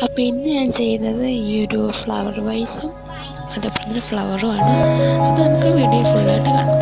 അപ്പോൾ ഇന്ന് ഞാൻ ചെയ്യുന്നത് ഈ ഒരു ഫ്ലവർ വൈസും അതേപോലെ തന്നെ ഫ്ലവറുമാണ് അപ്പോൾ നമുക്ക് വീഡിയോ ഫുള്ളായിട്ട് കാണാം.